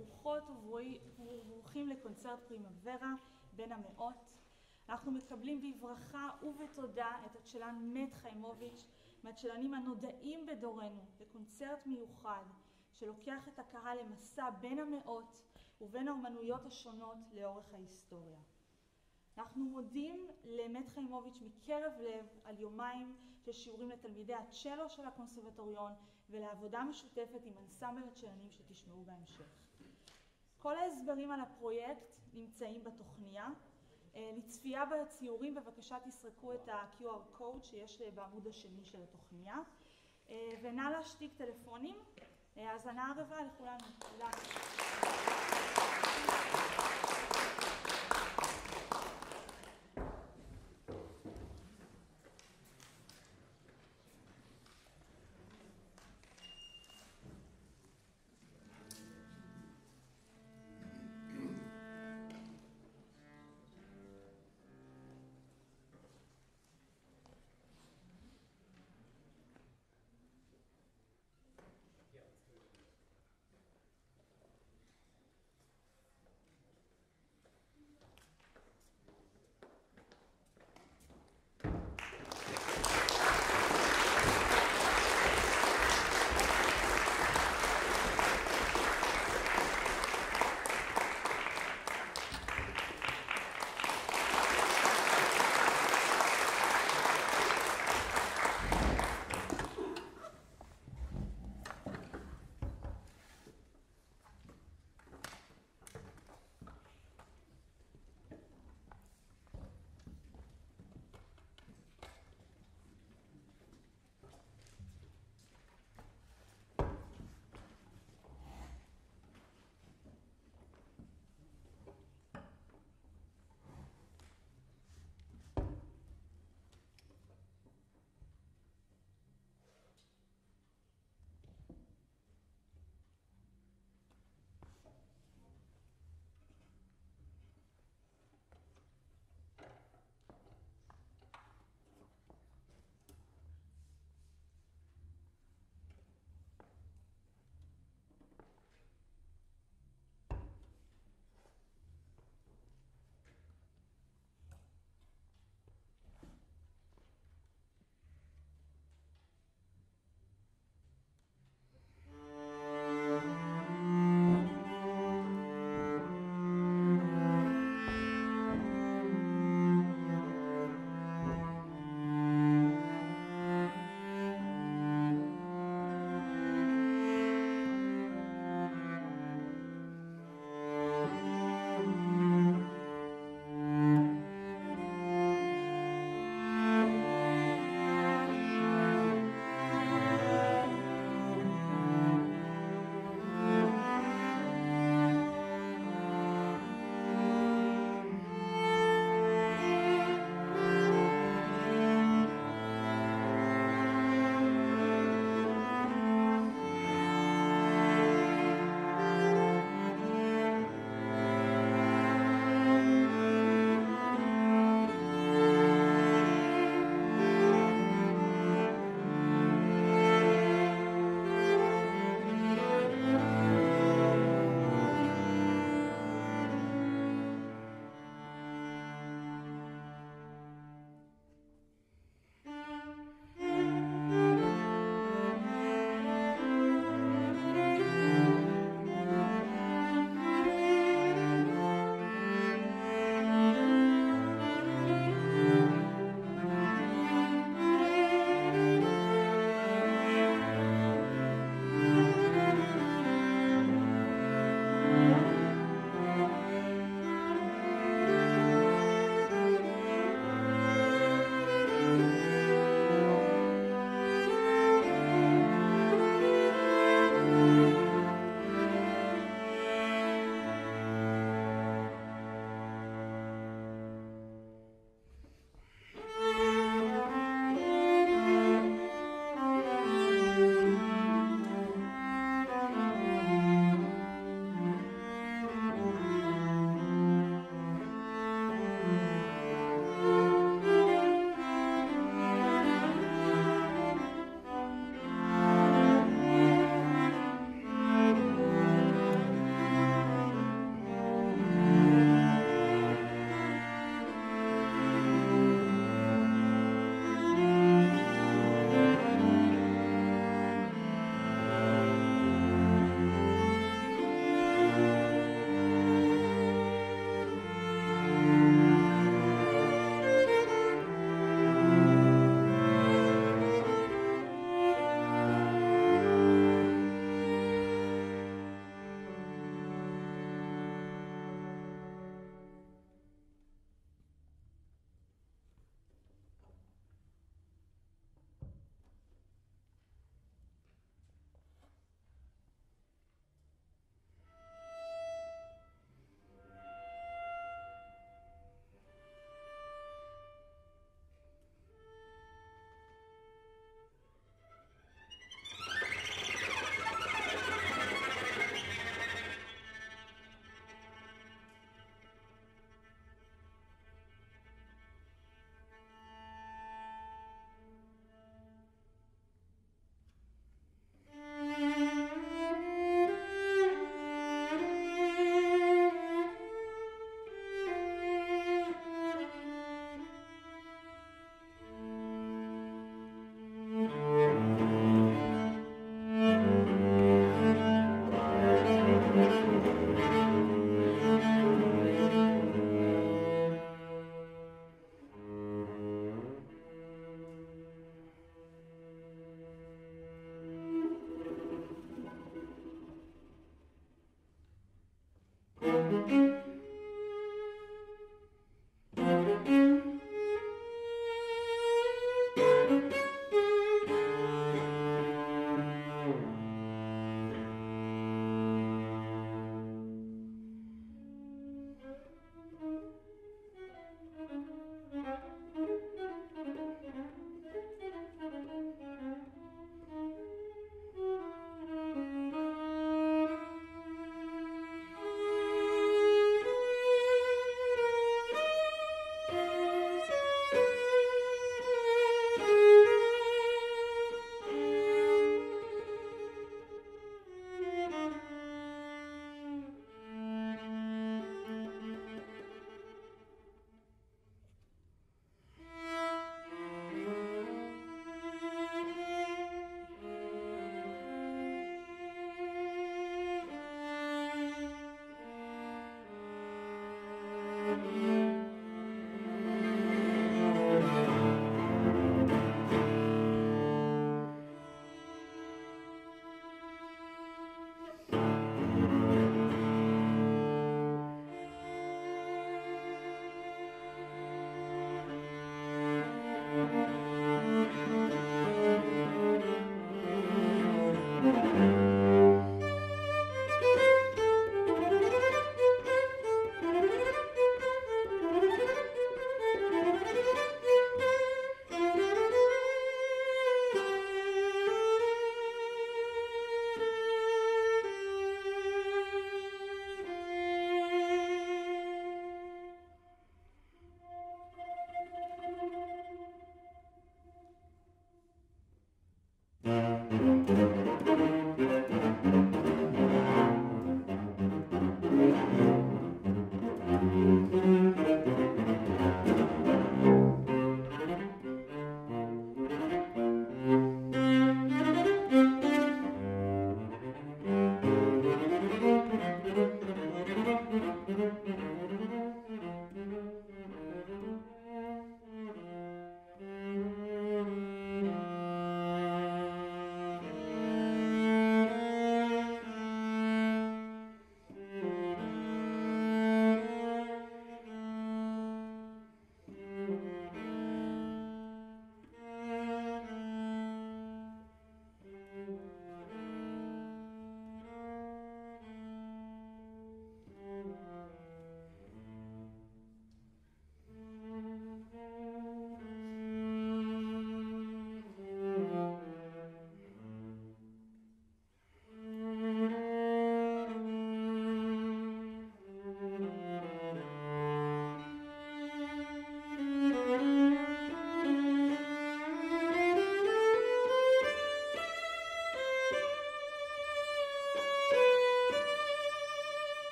ברוכות וברוכים לקונצרט פרימוורה בין המאות. אנחנו מקבלים בברכה ובתודה את הצ'לן מת חיימוביץ', מהצ'לנים הנודעים בדורנו, לקונצרט מיוחד שלוקח את הקהל למסע בין המאות ובין האומנויות השונות לאורך ההיסטוריה. אנחנו מודים למת חיימוביץ' מקרב לב על יומיים של שיעורים לתלמידי הצ'לו של הקונסרבטוריון ולעבודה משותפת עם אנסמבל הצ'לנים שתשמעו בהמשך. כל ההסברים על הפרויקט נמצאים בתוכניה. לצפייה בציורים בבקשה תסרקו את ה-QR code שיש בעמוד השני של התוכניה ונא להשתיק טלפונים. האזנה ערבה לכולנו. תודה.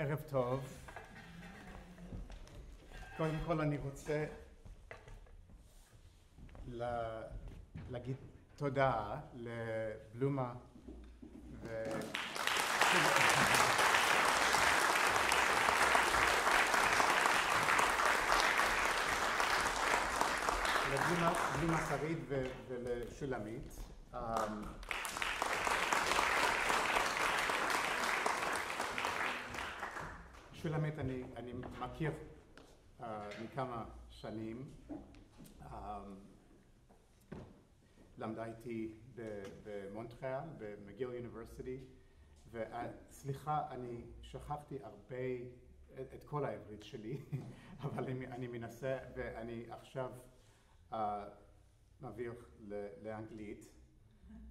ערב טוב. קודם כל אני רוצה להגיד תודה לבלומה ו... לבלומה שריד ולשולמית. שולמית אני, אני מכיר uh, מכמה שנים. Um, למדה איתי במונטריאל, במגיל יוניברסיטי, וסליחה, אני שכחתי הרבה, את, את כל העברית שלי, אבל אני, אני מנסה, ואני עכשיו uh, מעביר לאנגלית.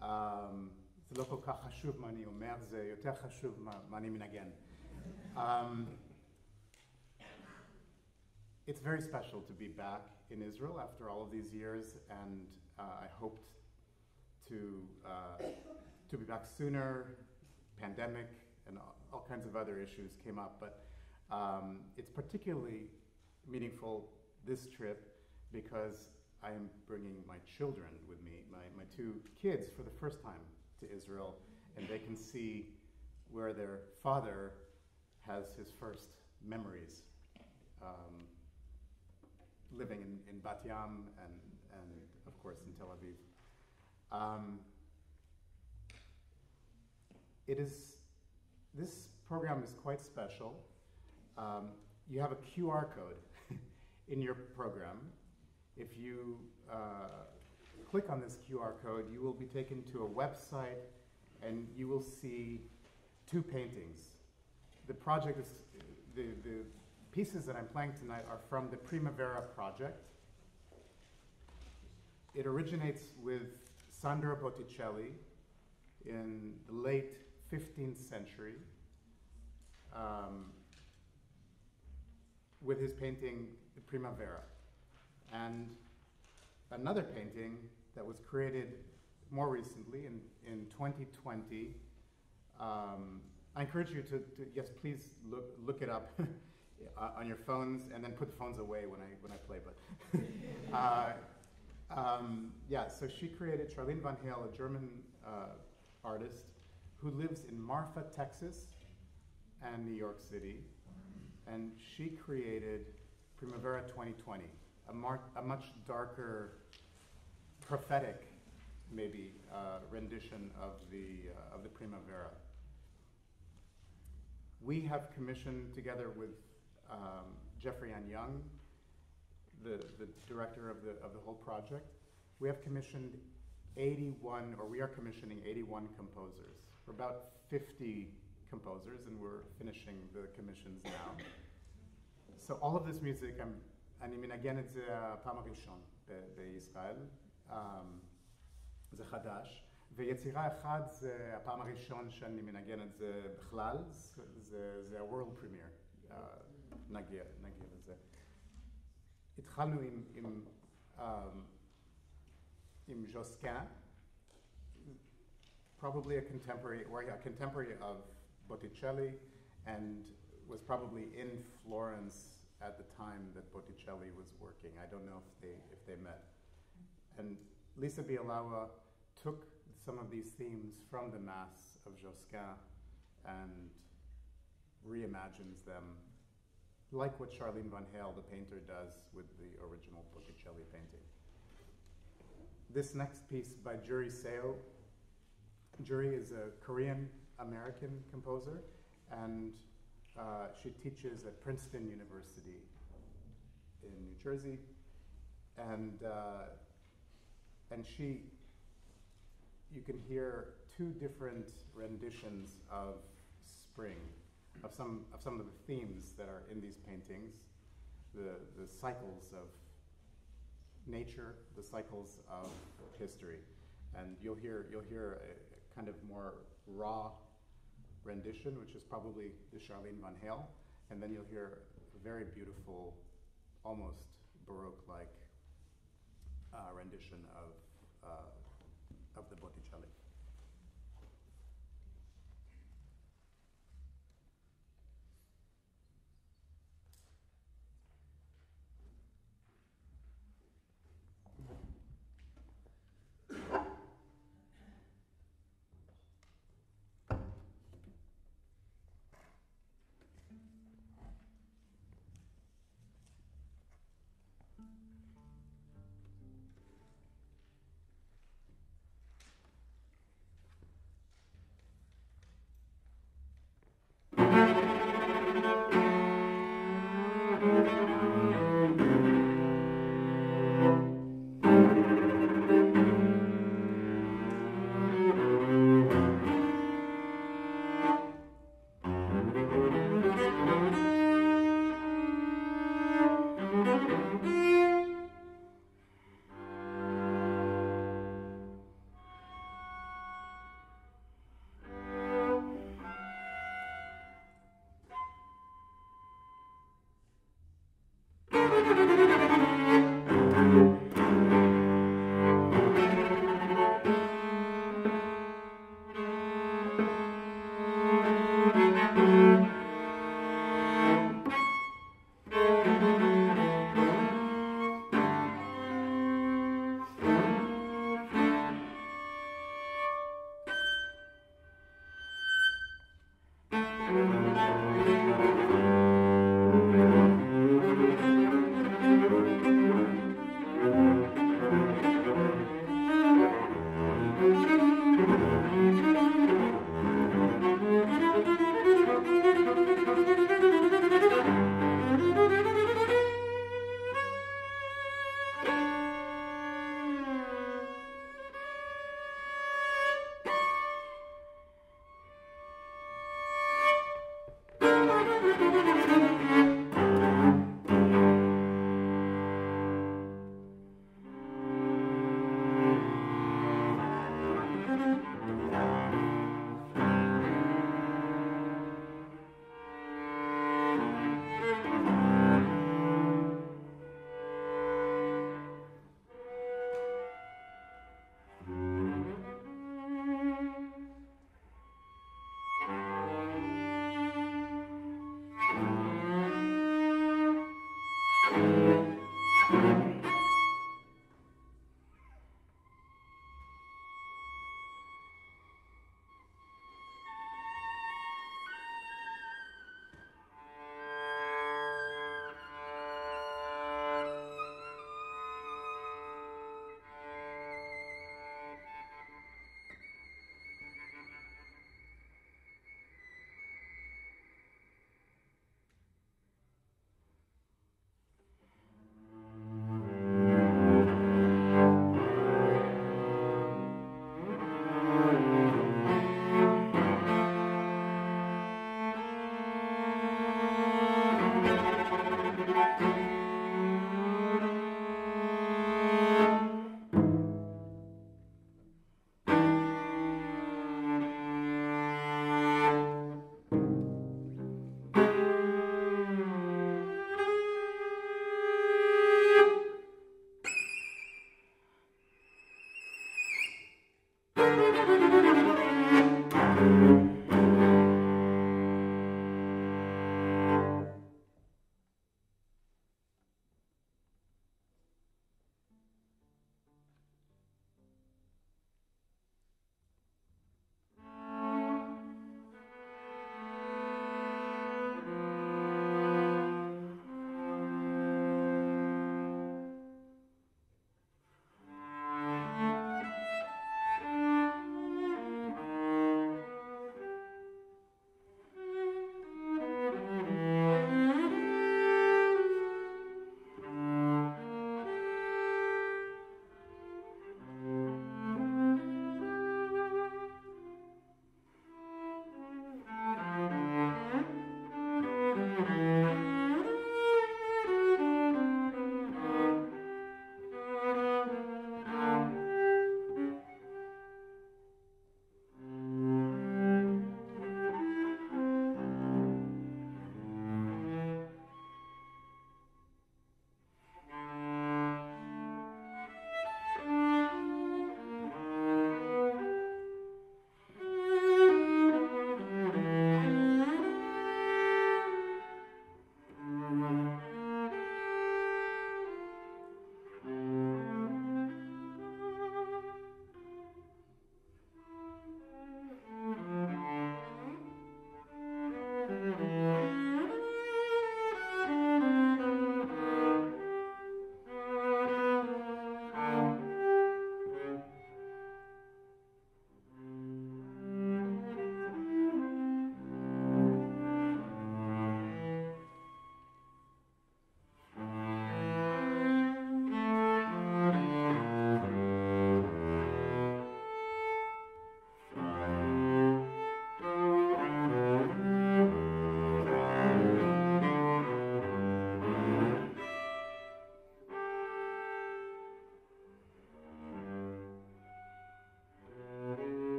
Um, זה לא כל כך חשוב מה אני אומר, זה יותר חשוב מה, מה אני מנגן. Um, it's very special to be back in Israel after all of these years, and uh, I hoped to uh, to be back sooner. Pandemic and all, kinds of other issues came up, but um, it's particularly meaningful this trip because I am bringing my children with me, my, my two kids, for the first time to Israel, and they can see where their father has his first memories um, living in, in Bat Yam and, and, of course, in Tel Aviv. Um, it is, this program is quite special. Um, you have a QR code in your program. If you uh, click on this QR code, you will be taken to a website and you will see two paintings the project is, the, the pieces that I'm playing tonight are from the Primavera project. It originates with Sandro Botticelli in the late 15th century um, with his painting Primavera. And another painting that was created more recently in, in 2020 um, I encourage you to, to, yes, please look, look it up on your phones and then put the phones away when I, when I play. But uh, um, yeah, so she created Charline von Heyl, a German uh, artist who lives in Marfa, Texas and New York City. And she created Primavera 2020, a, a much darker, prophetic, maybe, uh, rendition of the, uh, of the Primavera we have commissioned together with um, Jeffrianne Young, the, the director of the, of the whole project, we have commissioned 81, or we are commissioning 81 composers. We're about 50 composers, and we're finishing the commissions now. so all of this music, I'm, again it's את זה הפעם הראשון Israel, Um, Hadash. חדש. ויצירה אחת זה הפעם הראשון שאני מנגן את זה בכלל, זה ה-World Premiere, uh, נגיע, נגיע לזה. התחלנו עם, עם, um, עם ז'וסקן, probably a contemporary, or a contemporary of Botticelli, and was probably in Florence at the time that Botticelli was working. I don't know if they if they met. And Lisa Bielawa took some of these themes from the Mass of Josquin and reimagines them, like what Charline von Heyl, the painter, does with the original Botticelli painting. This next piece by Juri Seo. Juri is a Korean American composer, and uh, she teaches at Princeton University in New Jersey. And, uh, and she you can hear two different renditions of spring, of some of some of the themes that are in these paintings, the the cycles of nature, the cycles of history, and you'll hear you'll hear a kind of more raw rendition, which is probably the Charline von Heyl, and then you'll hear a very beautiful, almost Baroque-like uh, rendition of uh, of the Botticelli.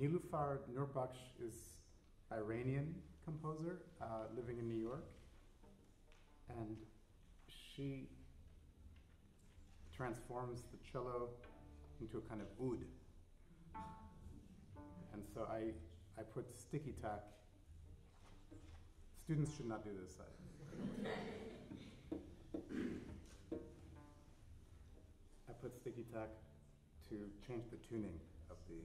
Niloufar Nourbakhsh is Iranian composer uh, living in New York, and she transforms the cello into a kind of oud. And so I, I put sticky tack. Students should not do this. I, I put sticky tack to change the tuning of the,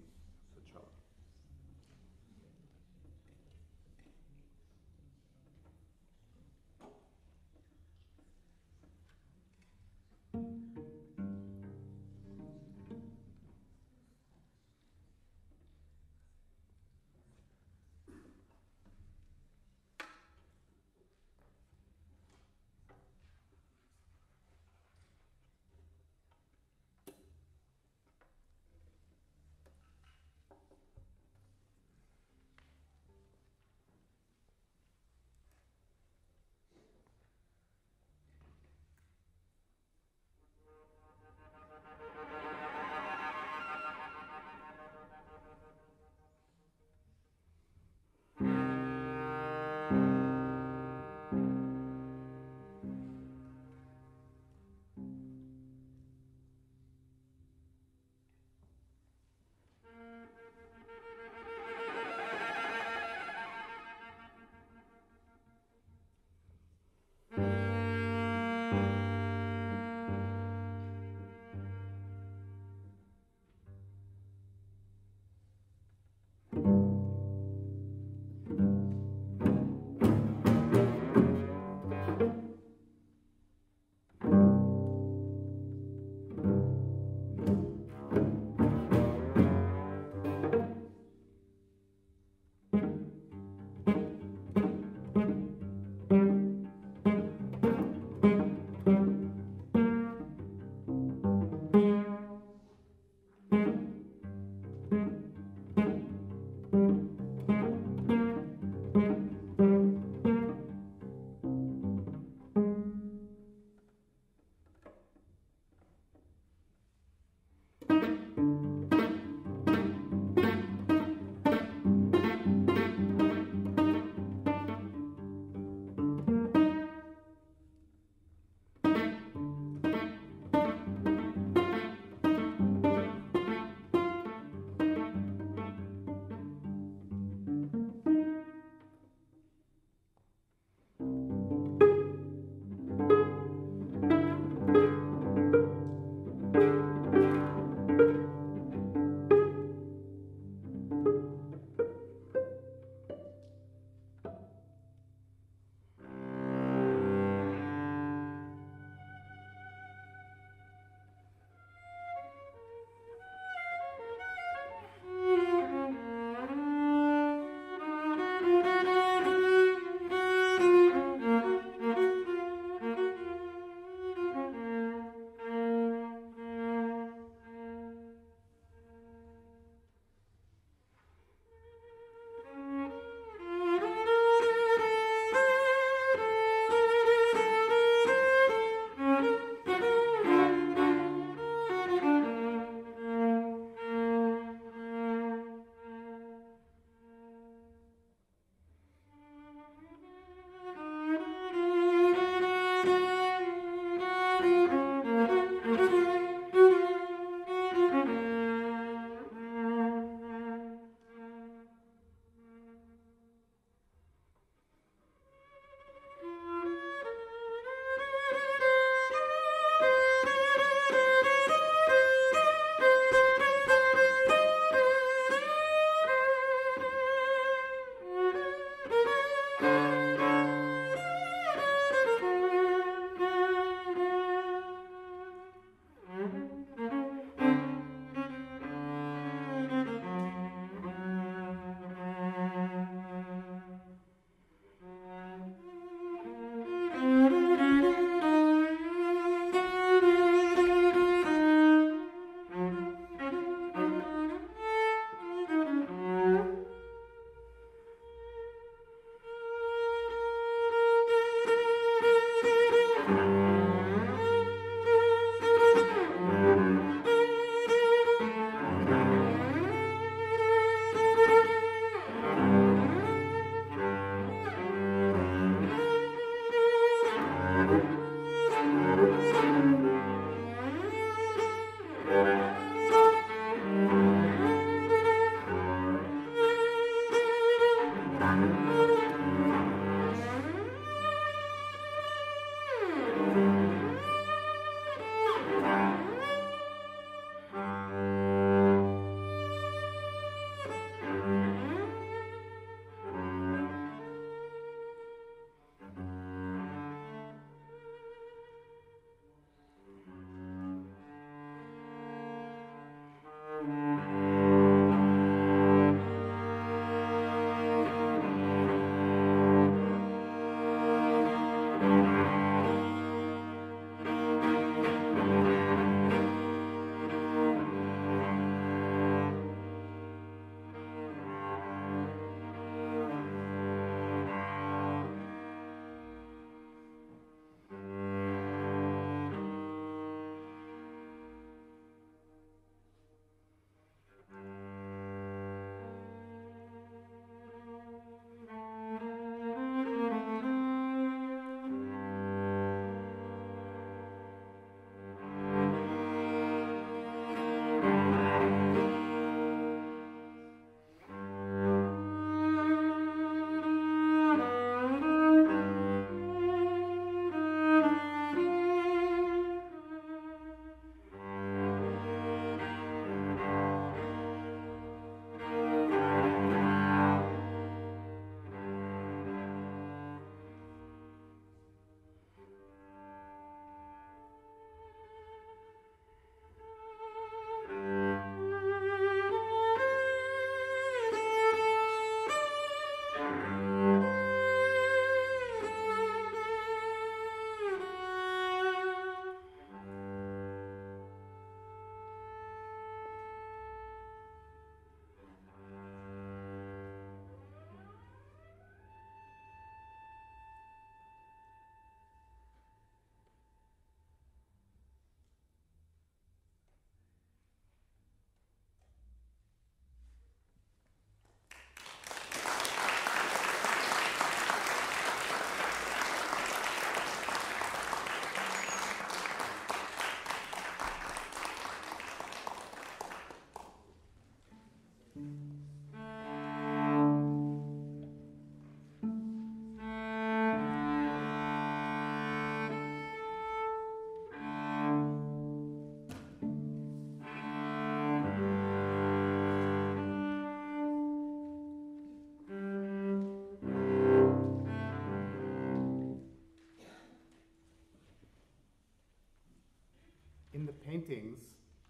paintings,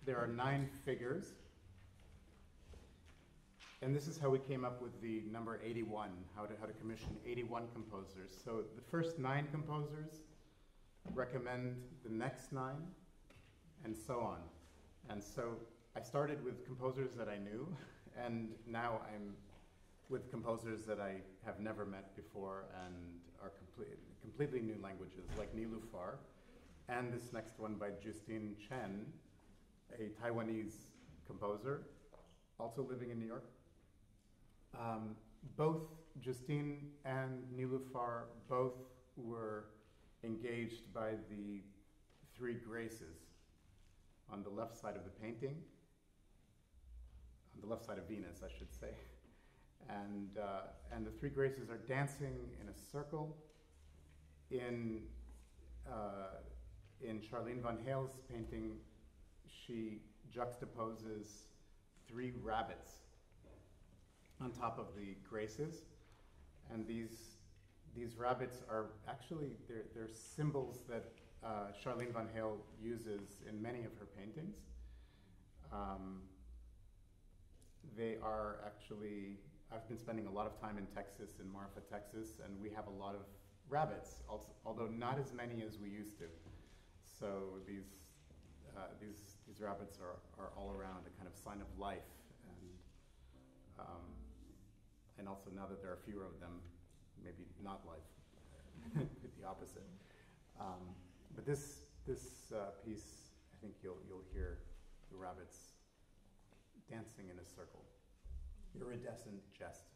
there are nine figures. And this is how we came up with the number 81, how to, how to commission 81 composers. So the first nine composers recommend the next nine, and so on. And so I started with composers that I knew, and now I'm with composers that I have never met before and are complete, completely new languages, like Niloufar and this next one by Justine Chen, a Taiwanese composer, also living in New York. Um, both Justine and Niloufar both were engaged by the three graces on the left side of the painting, on the left side of Venus, I should say. And, uh, and the three graces are dancing in a circle in uh, in Charline von Heyl's painting, she juxtaposes three rabbits on top of the graces. And these, these rabbits are actually, they're, they're symbols that uh, Charline von Heyl uses in many of her paintings. Um, they are actually, I've been spending a lot of time in Texas, in Marfa, Texas, and we have a lot of rabbits, also, although not as many as we used to. So these, uh, these, these rabbits are, are all around a kind of sign of life. And, um, and also now that there are fewer of them, maybe not life, the opposite. Um, but this, this uh, piece, I think you'll, you'll hear the rabbits dancing in a circle. Iridescent Gest.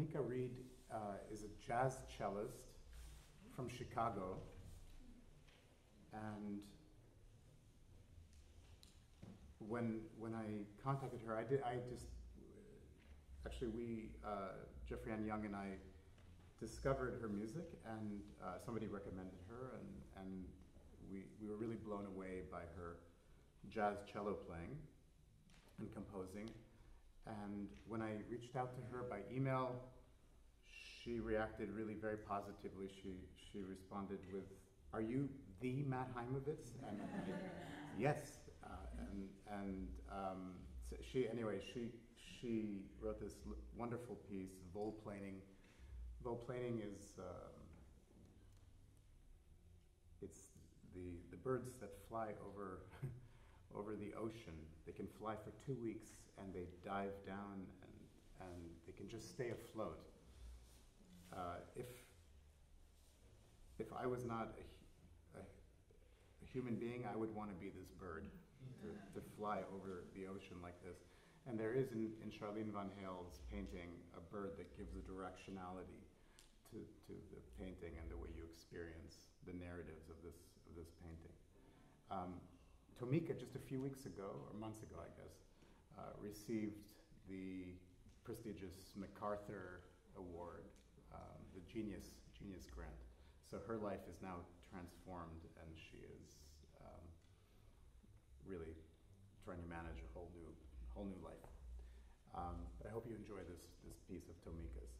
Tomeka Reid uh, is a jazz cellist from Chicago, and when when I contacted her, I did I just actually we uh, Jeffrianne Young and I discovered her music, and uh, somebody recommended her, and and we we were really blown away by her jazz cello playing and composing. And when I reached out to her by email, she reacted really very positively. She she responded with, "Are you the Matt Haimovitz?" And I, yes, uh, and and um, so she anyway she she wrote this wonderful piece, volplaning. Volplaning is um, it's the the birds that fly over ocean. They can fly for two weeks and they dive down and and they can just stay afloat. Uh, if if I was not a, a, a human being, I would want to be this bird to, to fly over the ocean like this. And there is in, in Charline von Heyl's painting a bird that gives a directionality to, to the painting and the way you experience the narratives of this of this painting. Um, Tomeka, just a few weeks ago, or months ago, I guess, uh, received the prestigious MacArthur Award, um, the Genius Genius Grant. So her life is now transformed, and she is um, really trying to manage a whole new whole new life. Um, but I hope you enjoy this this piece of Tomeka's.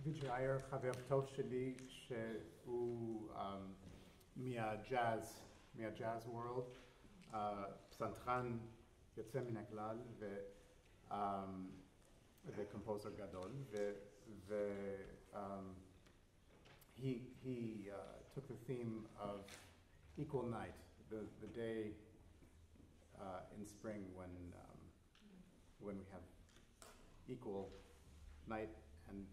ויג'ייר, חבר טוב שלי, שהוא um, מהג'אז, מהג'אז וורלד, uh, פסנתרן יוצא מן הכלל ו, um, וקומפוזר גדול, ו, ו um, he, he uh, took the theme of equal night, the, the day uh, in spring when, um, when we have equal night and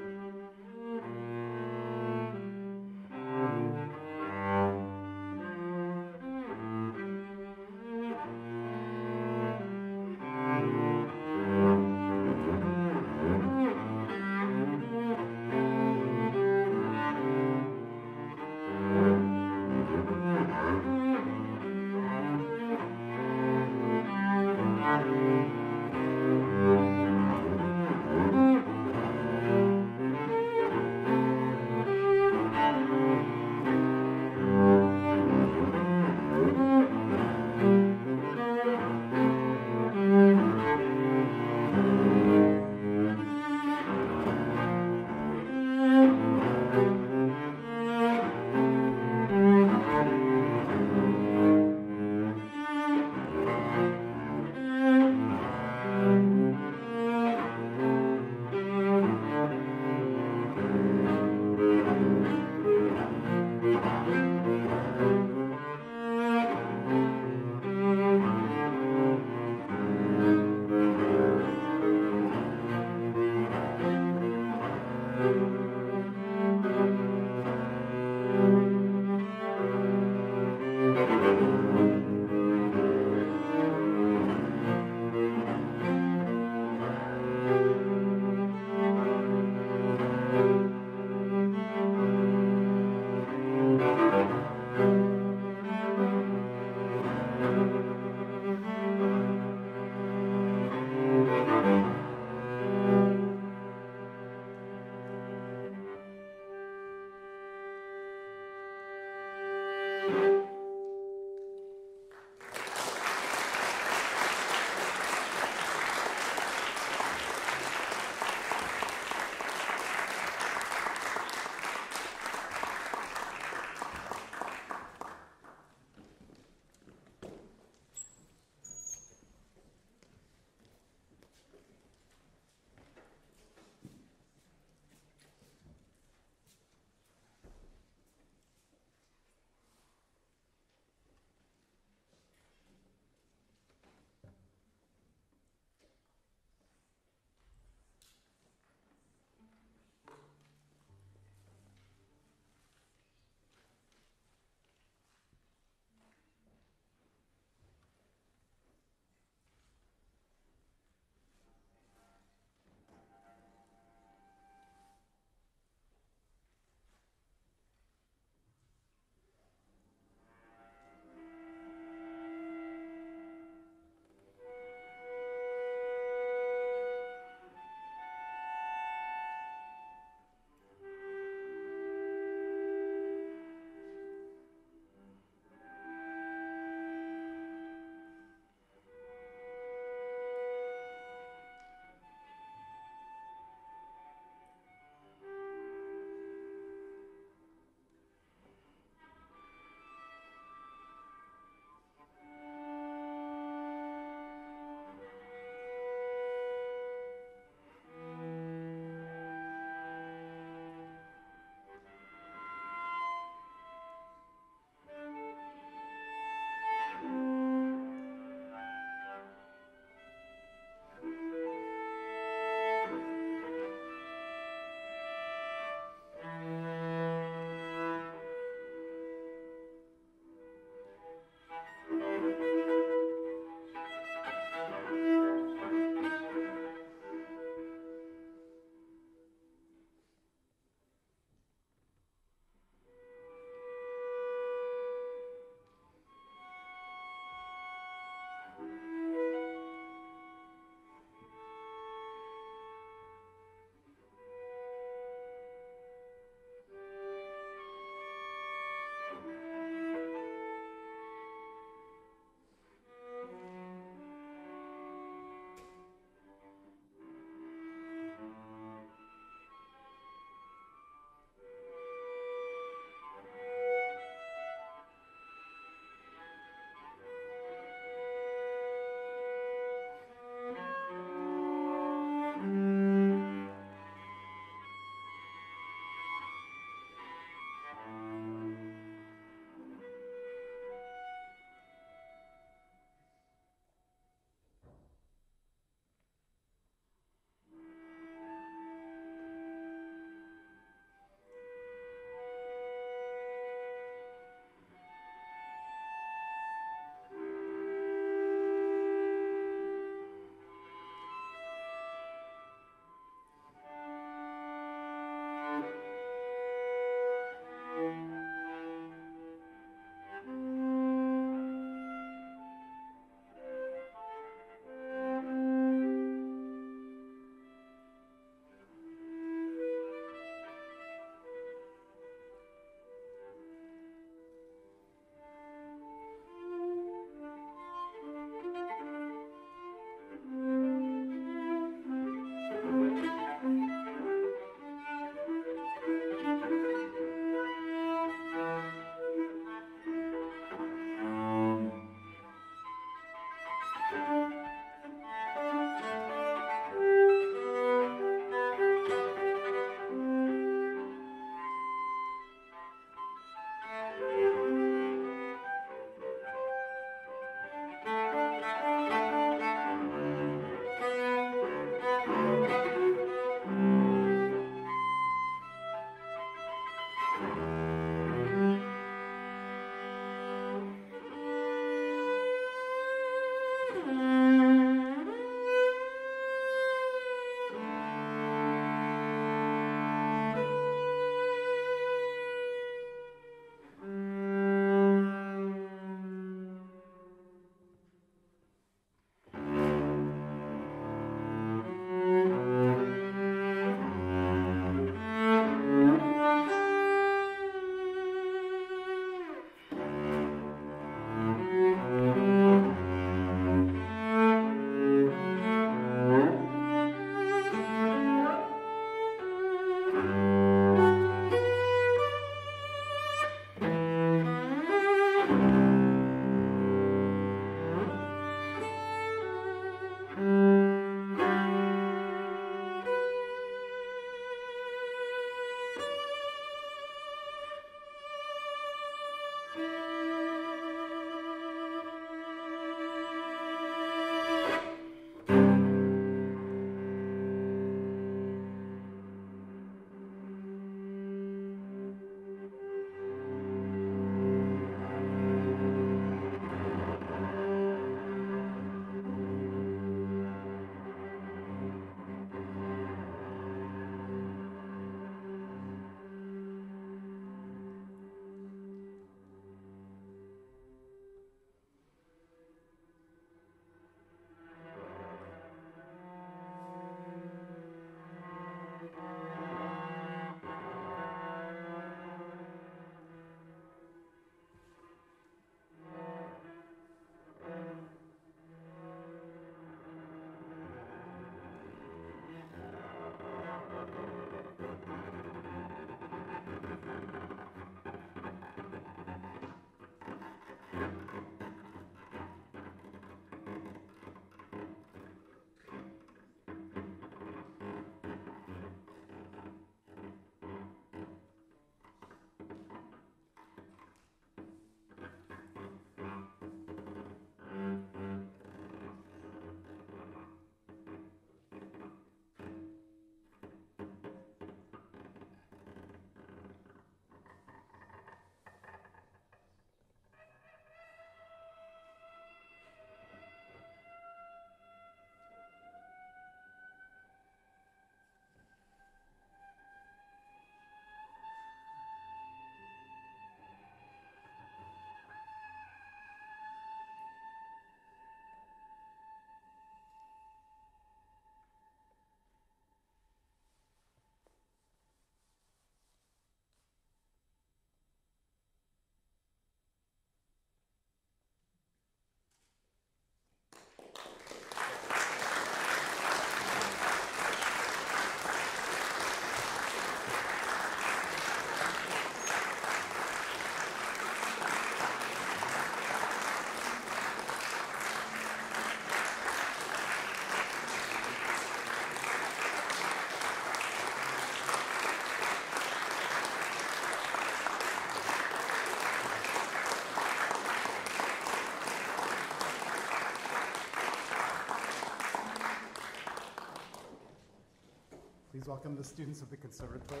Please welcome the students of the conservatory.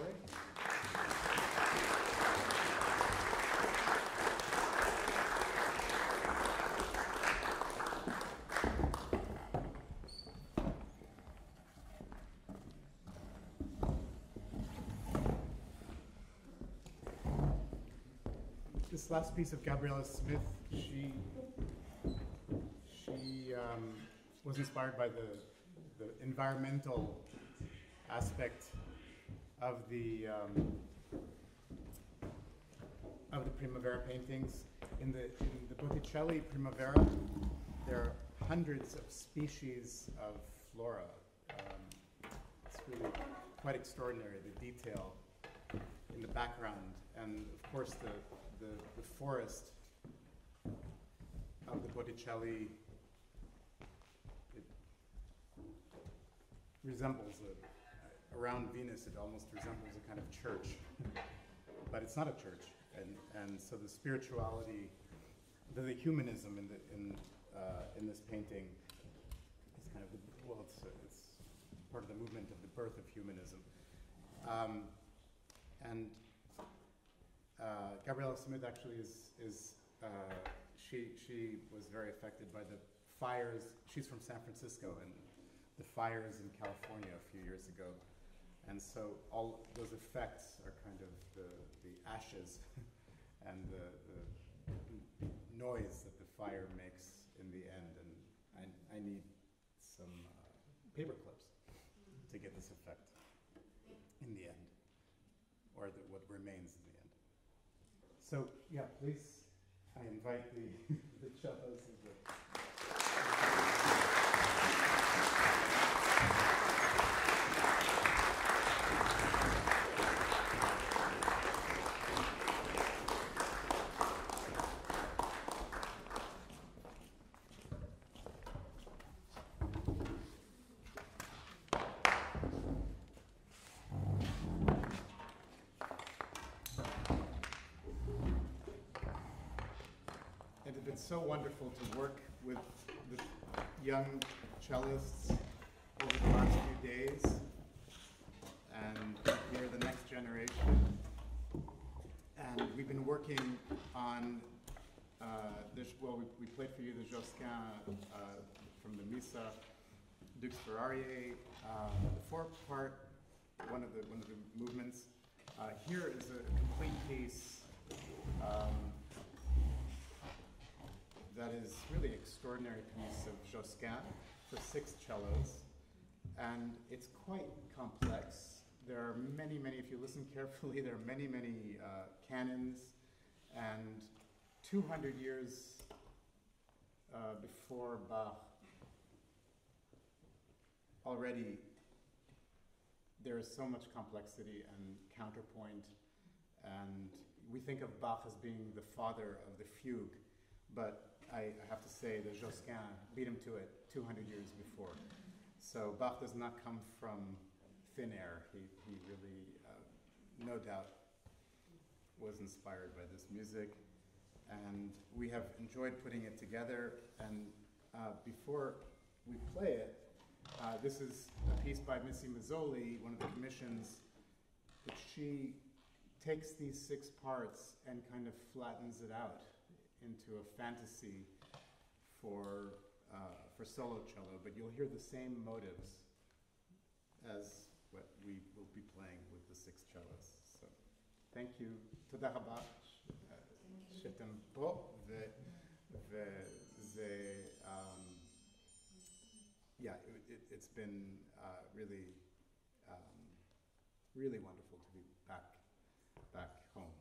This last piece of Gabriella Smith, she she um, was inspired by the the environmental aspect of the um, of the Primavera paintings. In the in the Botticelli Primavera, there are hundreds of species of flora. Um, it's really quite extraordinary the detail in the background, and of course the the, the forest of the Botticelli resembles a, around Venus, it almost resembles a kind of church. but it's not a church. And, and so the spirituality, the, the humanism in, the, in, uh, in this painting is kind of, the, well, it's, it's part of the movement of the birth of humanism. Um, and uh, Gabriella Smith actually is, is uh, she, she was very affected by the fires. She's from San Francisco, and the fires in California a few years ago. And so all those effects are kind of the, the ashes and the, the, noise that the fire makes in the end. And I, I need some uh, paper clips to get this effect in the end, or the, what remains in the end. So yeah, please, I invite the, the and the been so wonderful to work with the young cellists over the last few days and hear the next generation. And we've been working on, uh, this, well, we, we, played for you the Josquin uh, from the Missa, Dux Ferrariae, uh, the four part, one of the, one of the movements. Uh, here is a complete piece um, that is really extraordinary piece of Josquin for six cellos. And it's quite complex. There are many, many, if you listen carefully, there are many, many uh, canons. And 200 years uh, before Bach, already there is so much complexity and counterpoint. And we think of Bach as being the father of the fugue, but I, have to say that Josquin beat him to it 200 years before. So Bach does not come from thin air. He, he really, uh, no doubt, was inspired by this music. And we have enjoyed putting it together. And uh, before we play it, uh, this is a piece by Missy Mazzoli, one of the commissions, which she takes these six parts and kind of flattens it out into a fantasy for, uh, for solo cello, but you'll hear the same motives as what we will be playing with the six cellos. So, thank you. תודה רבה שאתם פה, וזה, um, yeah, it, it, has been uh, really, um, really wonderful to be back, back home.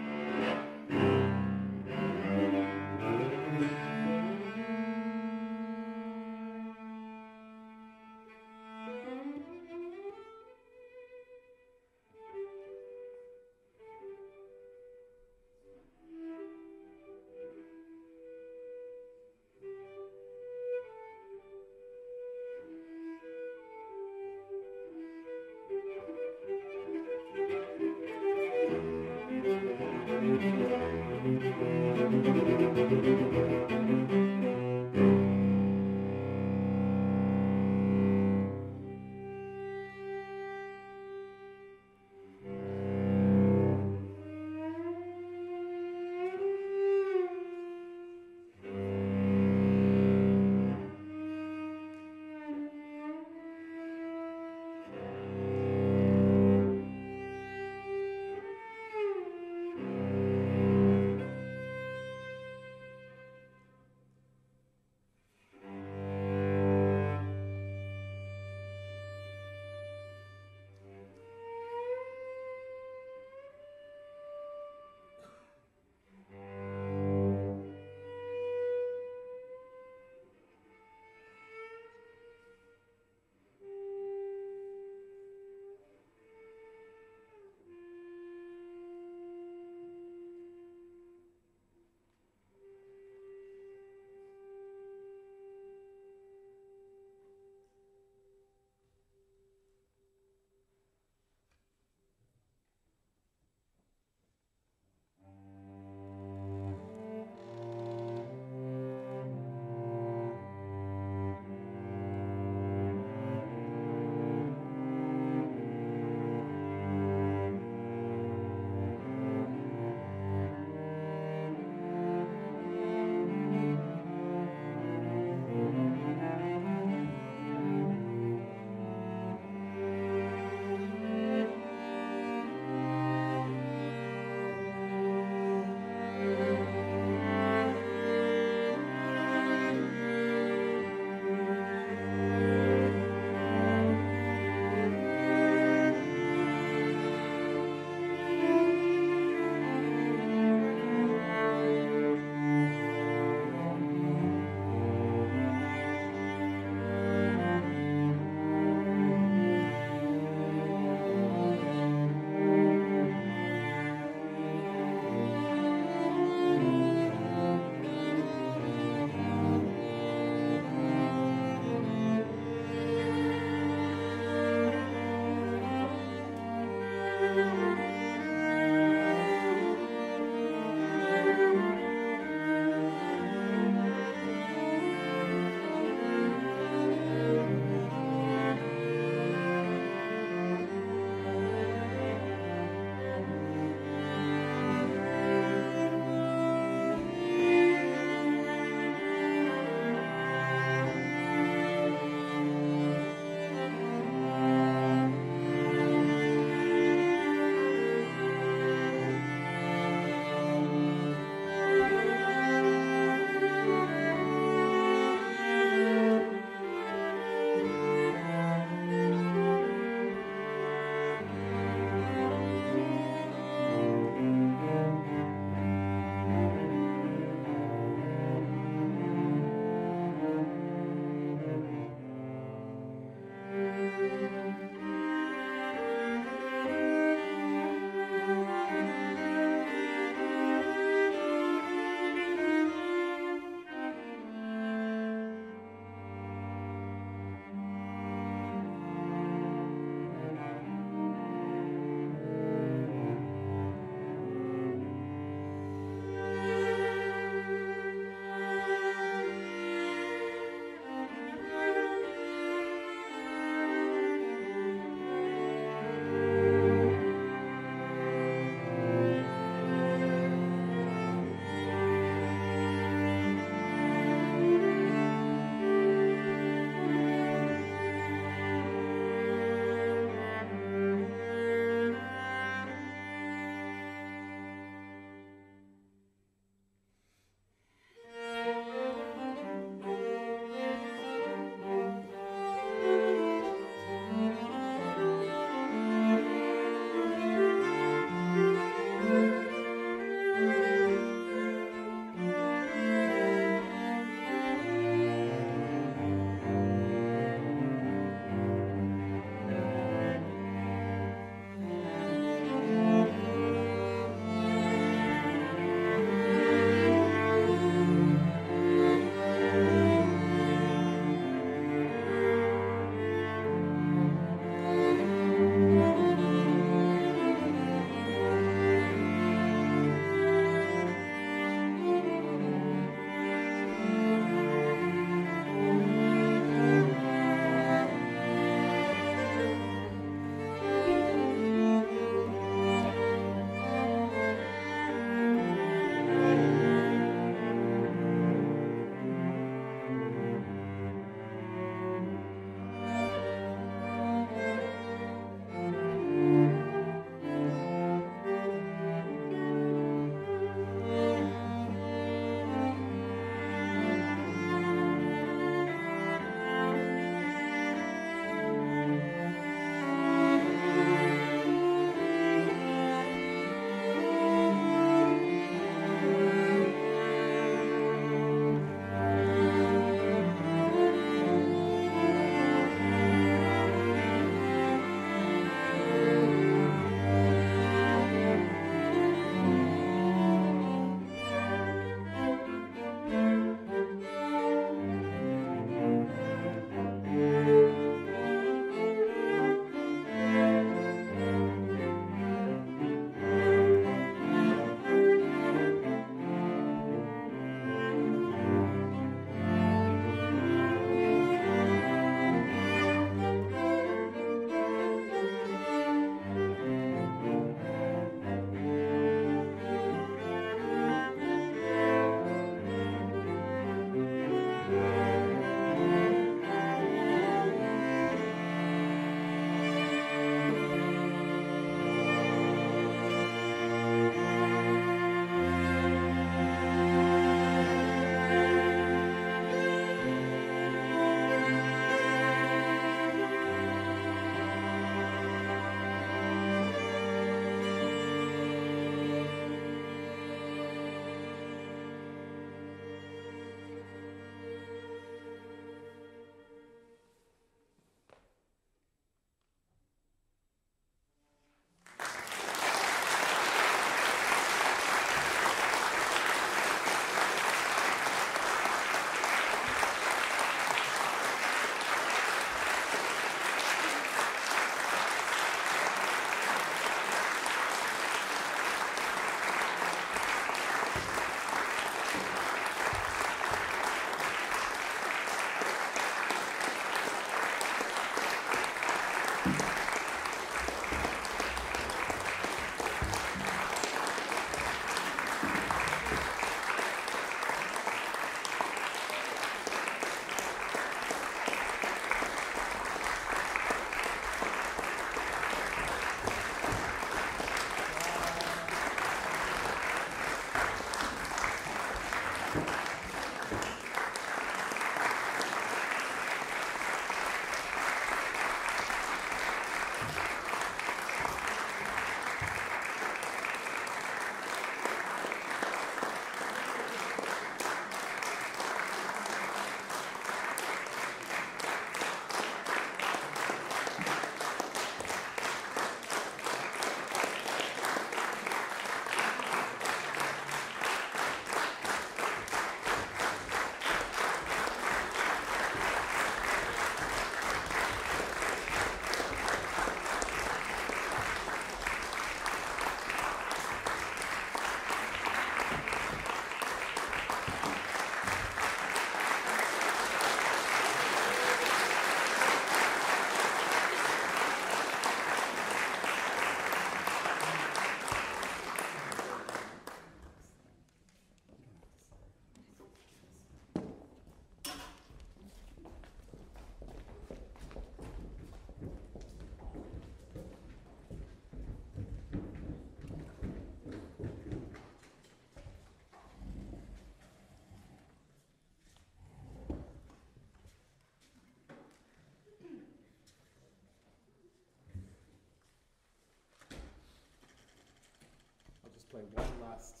Play one last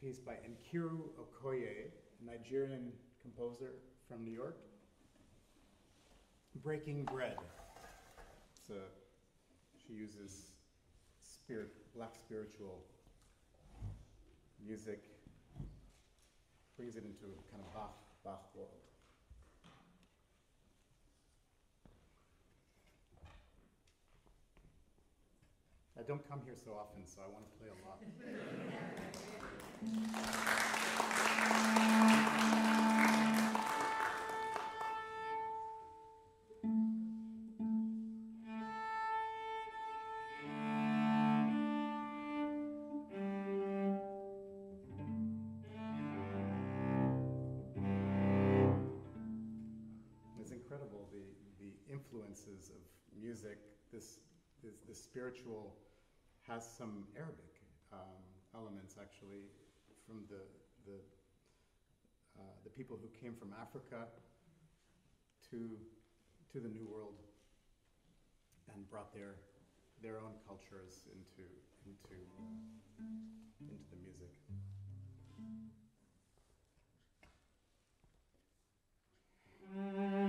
piece by Nkeiru Okoye, a Nigerian composer from New York. Breaking Bread. A, she uses spirit, black spiritual music, brings it into a kind of Bach, Bach world. Don't come here so often, so I want to play a lot. It's incredible the, the influences of music. This, this, this spiritual has some Arabic um, elements actually from the the uh, the people who came from Africa to to the New World and brought their their own cultures into into into the music. Mm.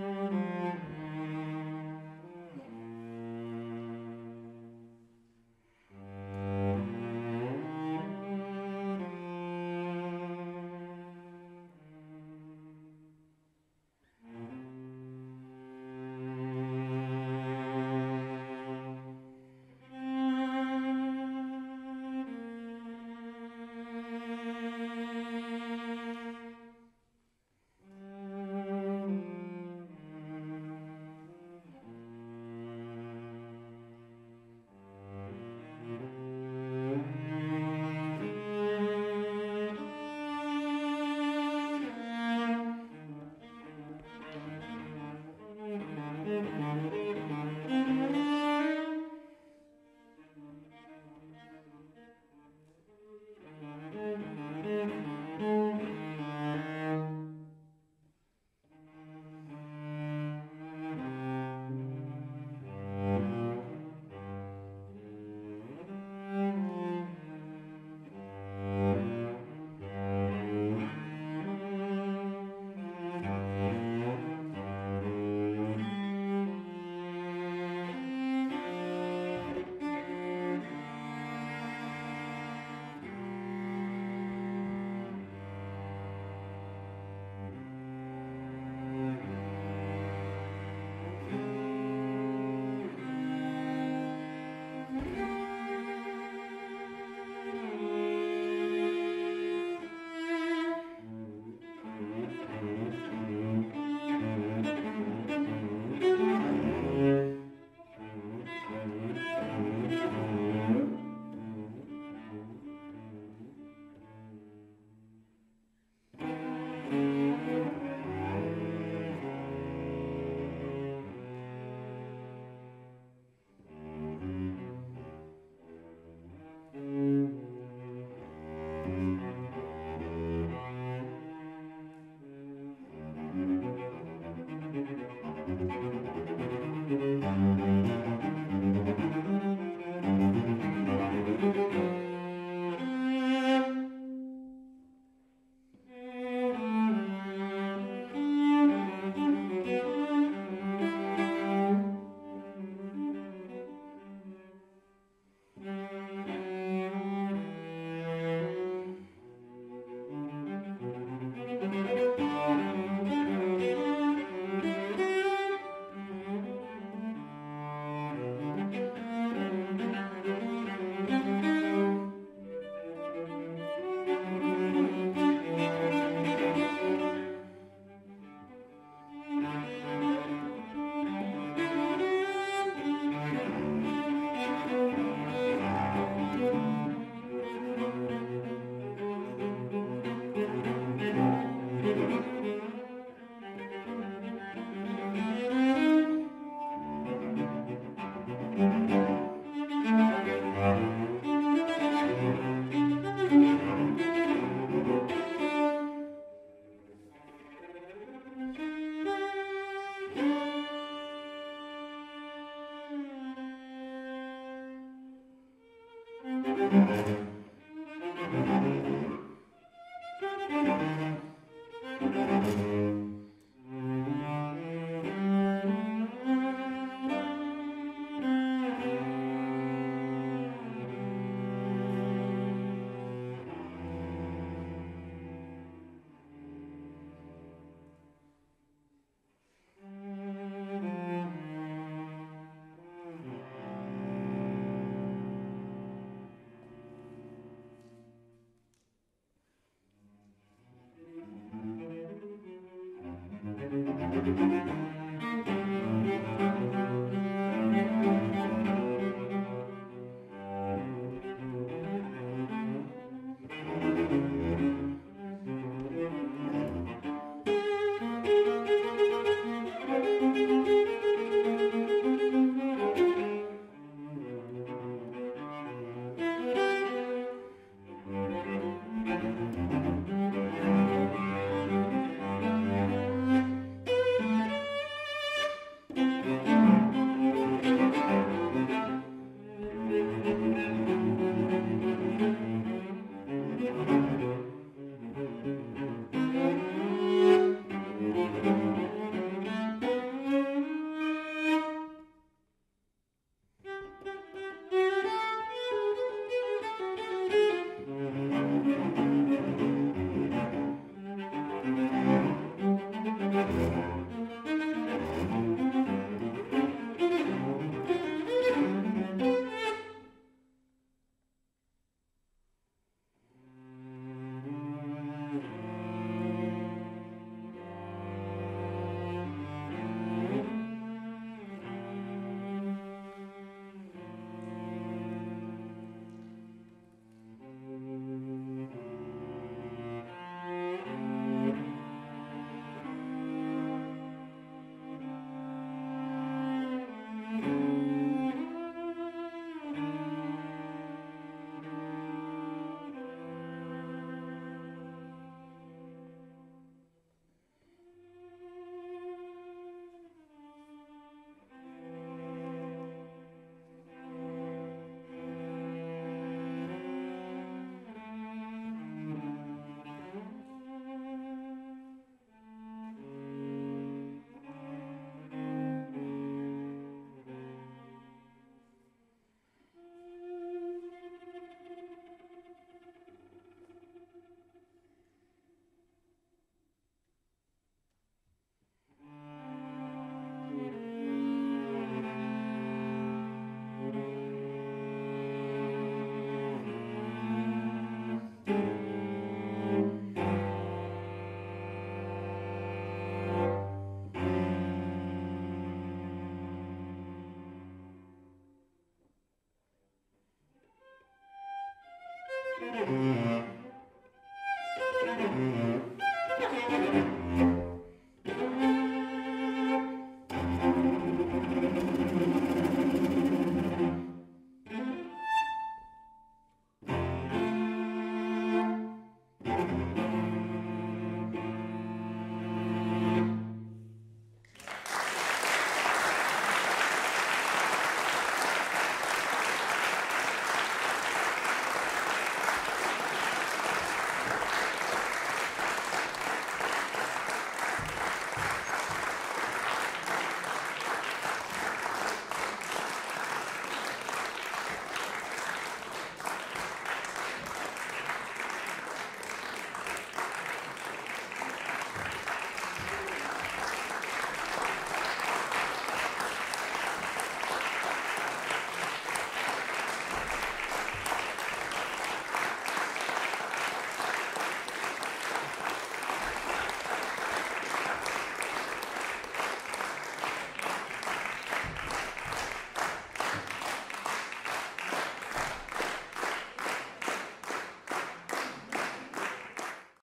Música